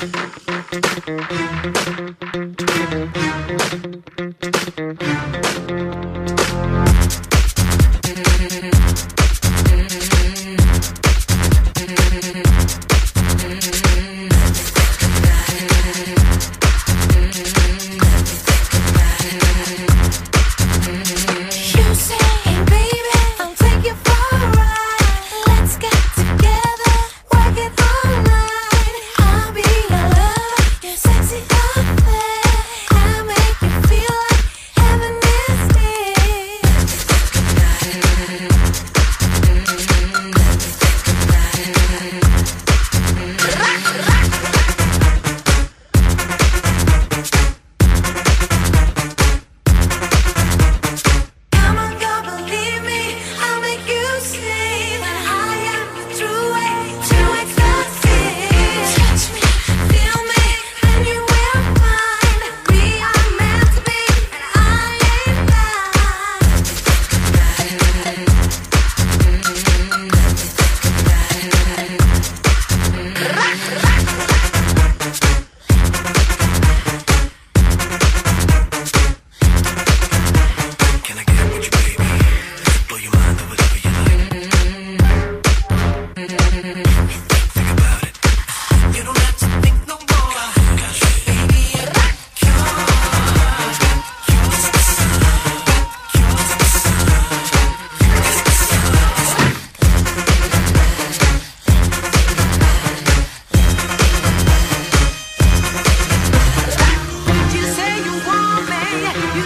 Thank you.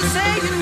say you